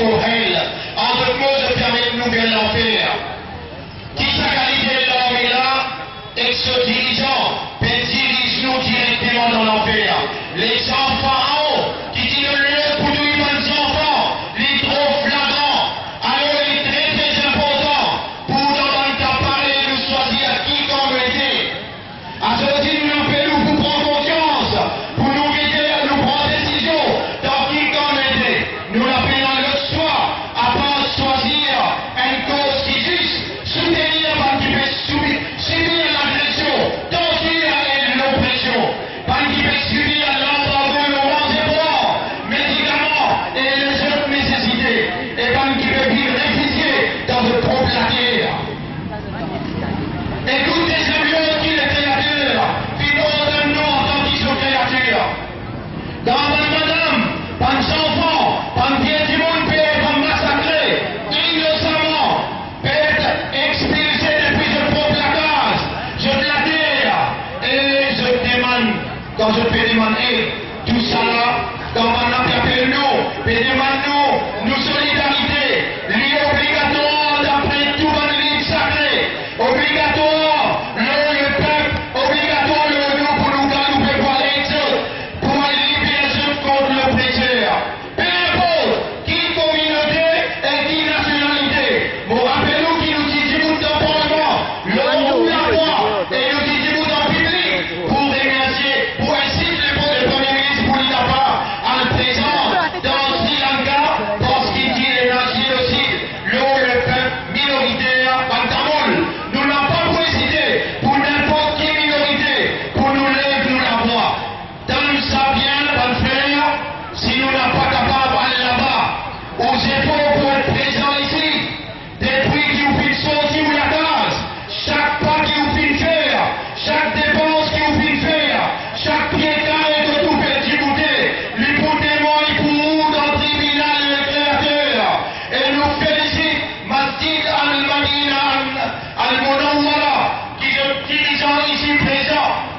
pour elle. Entre cause permet nous de l'enfer. Qui sa qualité l'homme est là, ex-dirigeant, ben dirige-nous directement dans l'enfer. Tout ça, dans mon nom, nous, bénis-nous, nous sommes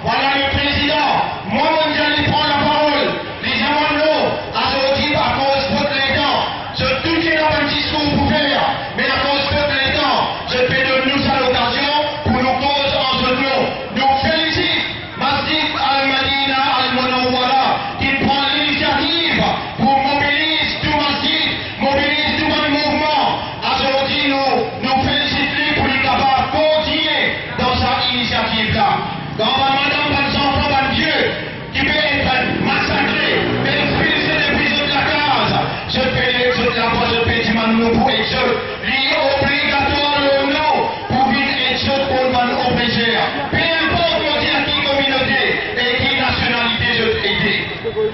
Wala ni کوئی